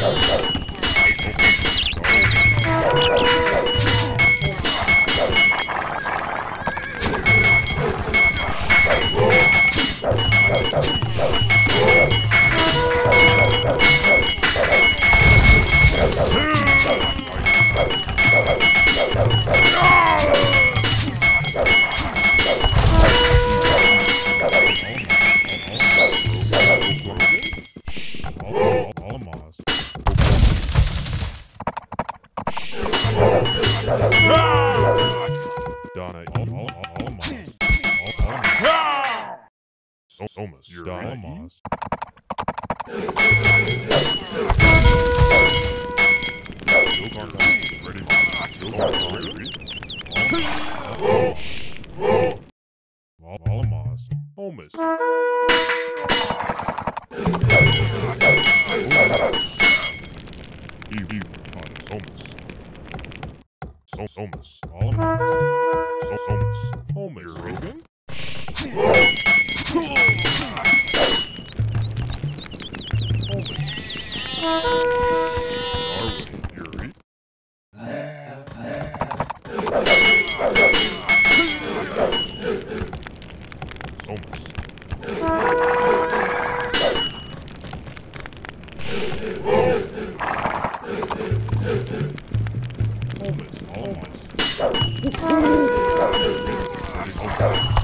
Go, go, go. Donna, Somas, you're ready, Almas, Holmes. You, you, Holmes. So, Somas, Almas. So, Somas, Holmes. Rogan? Darwin, Yuri. Somas. Holmes, Ready, Holmes.